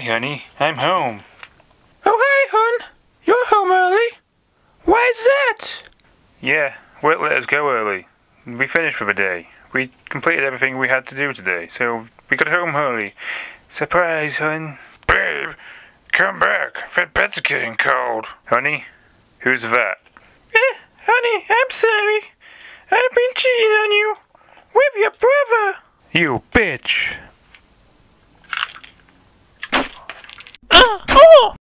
honey. I'm home. Oh, hi, hon. You're home early. Why is that? Yeah, Whit let us go early. We finished for the day. We completed everything we had to do today, so we got home early. Surprise, hun. Babe, come back. That bed's getting cold. Honey, who's that? Eh, honey, I'm sorry. I've been cheating on you. With your brother. You bitch. oh!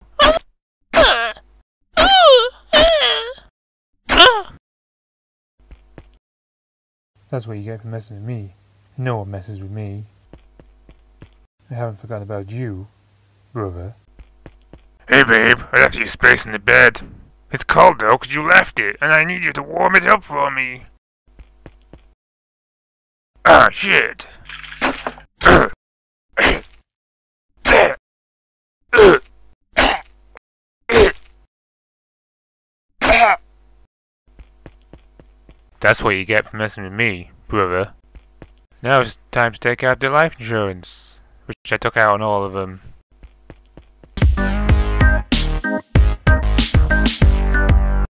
That's what you get for messing with me. No one messes with me. I haven't forgotten about you, brother. Hey babe, I left you space in the bed. It's cold though, 'cause you left it, and I need you to warm it up for me. Ah, shit. That's what you get for messing with me, brother. Now it's time to take out the life insurance, which I took out on all of them.